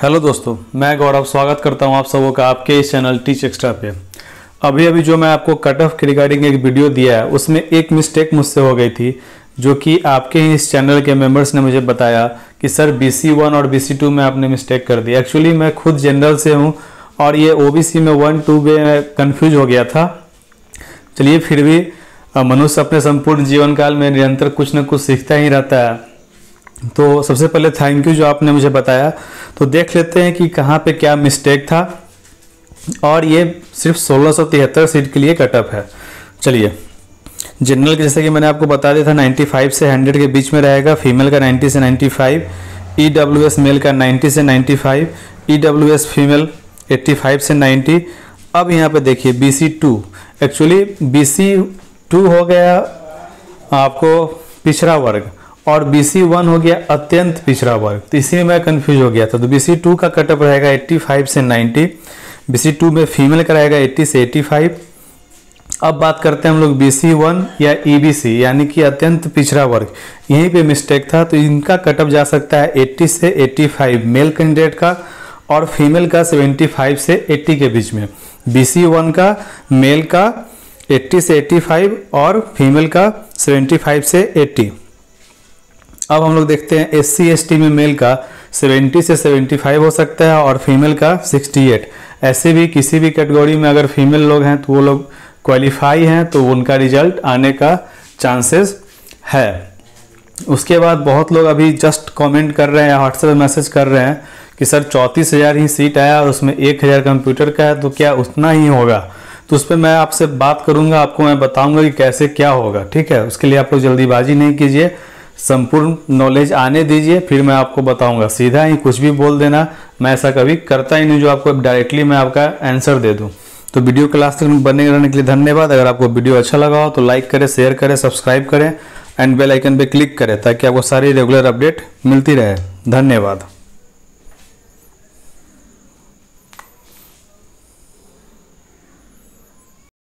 Hello दोस्तों, मैं गौरव स्वागत करता हूँ आप सबों का आपके इस चैनल टीच एक्स्ट्रा पे। अभी अभी जो मैं आपको कट ऑफ़ के रिगार्डिंग एक वीडियो दिया है, उसमें एक मिस्टेक मुझसे हो गई थी, जो कि आपके ही इस चैनल के मेंबर्स ने मुझे बताया कि सर बी सी वन और बी सी टू में आपने मिस्टेक कर दी। एक्चुअली मैं खुद जनरल से हूँ और ये ओ बी सी में वन टू में कन्फ्यूज़ हो गया था। चलिए फिर भी मनुष्य अपने संपूर्ण जीवन काल में निरंतर कुछ न कुछ सीखता ही रहता है। तो सबसे पहले थैंक यू जो आपने मुझे बताया तो देख लेते हैं कि कहाँ पे क्या मिस्टेक था। और ये सिर्फ़ सोलह सीट के लिए कटअप है। चलिए जनरल जैसे कि मैंने आपको बता दिया था 95 से 100 के बीच में रहेगा फीमेल का 90 से 95 ईडब्ल्यूएस मेल का 90 से 95 ईडब्ल्यूएस फीमेल 85 से 90 अब यहाँ पे देखिए B C two actually B C two हो गया आपको पिछड़ा वर्ग। और बी सी वन हो गया अत्यंत पिछड़ा वर्ग। तो इसी में मैं कंफ्यूज हो गया था। तो बी सी टू का कटअप रहेगा 85 से 90 बी सी टू में फीमेल का रहेगा 80 से 85 अब बात करते हैं हम लोग बी सी वन या ई बी सी यानी कि अत्यंत पिछड़ा वर्ग। यहीं पे मिस्टेक था तो इनका कटअप जा सकता है 80 से 85 मेल कैंडिडेट का और फीमेल का 75 से 80 के बीच में। बी सी वन का मेल का 80 से 85 और फीमेल का 75 से 80 अब हम लोग देखते हैं एस सी में मेल का 70 से 75 हो सकता है और फीमेल का 68 ऐसे भी किसी भी कैटेगरी में अगर फीमेल लोग हैं तो वो लोग क्वालिफाई हैं तो उनका रिज़ल्ट आने का चांसेस है। उसके बाद बहुत लोग अभी जस्ट कमेंट कर रहे हैं व्हाट्सएप मैसेज कर रहे हैं कि, सर, चौंतीस हज़ार ही सीट आया और उसमें एक हज़ार कंप्यूटर का है तो क्या उतना ही होगा? तो उस पर मैं आपसे बात करूँगा, आपको मैं बताऊँगा कि कैसे क्या होगा। ठीक है? उसके लिए आप लोग जल्दीबाजी नहीं कीजिए। संपूर्ण नॉलेज आने दीजिए, फिर मैं आपको बताऊँगा। सीधा ही कुछ भी बोल देना, मैं ऐसा कभी करता ही नहीं जो आपको डायरेक्टली मैं आपका आंसर दे दूँ। तो वीडियो क्लास तक बने रहने के लिए धन्यवाद। अगर आपको वीडियो अच्छा लगा हो तो लाइक करें शेयर करें सब्सक्राइब करें एंड बेलाइकन पर क्लिक करें, ताकि आपको सारी रेगुलर अपडेट मिलती रहे। धन्यवाद।